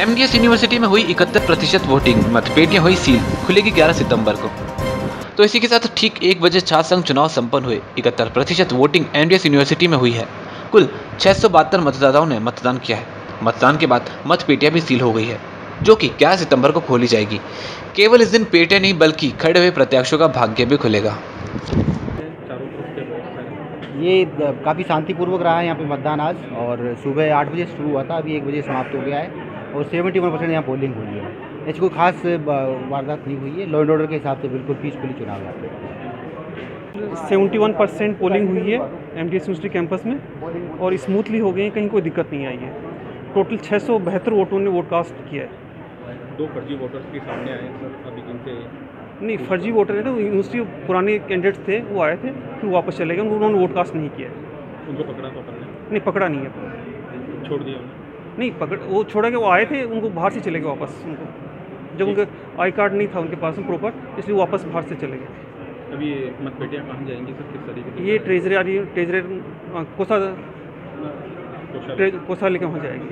MDS university में हुई इकहत्तर प्रतिशत वोटिंग मतपेटियाँ हुई सील खुलेगी 11 सितंबर को। तो इसी के साथ ठीक एक बजे छात्र संघ चुनाव संपन्न हुए, इकहत्तर प्रतिशत वोटिंग एमडीएस यूनिवर्सिटी में हुई है। कुल छह सौ बहत्तर मतदाताओं ने मतदान किया है। मतदान के बाद मतपेटियाँ भी सील हो गई है, जो कि ग्यारह सितंबर को खोली जाएगी। केवल इस दिन पेटियाँ नहीं, बल्कि खड़े हुए प्रत्याशियों का भाग्य भी खुलेगा। ये काफ़ी शांतिपूर्वक रहा है यहाँ पे मतदान आज, और सुबह आठ बजे शुरू हुआ था, अभी एक बजे समाप्त हो गया है। और सेवेंटी वन परसेंट यहाँ पोलिंग हुई है। ऐसी कोई खास वारदात नहीं हुई है। लॉ एंड ऑर्डर के हिसाब से बिल्कुल पीसफुली चुनाव हुआ सेवेंटी वन परसेंट पोलिंग हुई है M D S university campus में और स्मूथली हो गई है कहीं कोई दिक्कत नहीं आई है। टोटल छः सौ बहत्तर वोटों ने वोट कास्ट किया है। दो फर्जी वोटर्स के सामने आए सर अभी जिनसे नहीं फर्जी वोटर है तो यूनिवर्सिटी पुराने कैंडिडेट्स थे वो आए थे फिर वापस चले गए उन्होंने वोट कास्ट नहीं किया है। उनको पकड़ा तो ने? नहीं पकड़ा नहीं है। छोड़ दिया नहीं पकड़ वो छोड़ा के वो आए थे उनको बाहर से चले गए वापस उनको। जब उनका आई कार्ड नहीं था उनके पास में प्रॉपर इसलिए वापस बाहर से चले गए। अभी ये मतपेटियाँ कहाँ जाएँगी सर किस तरीके से ये ट्रेजरी आ रही है ट्रेजरी कोसा कोसा लेके वहाँ जाएगी.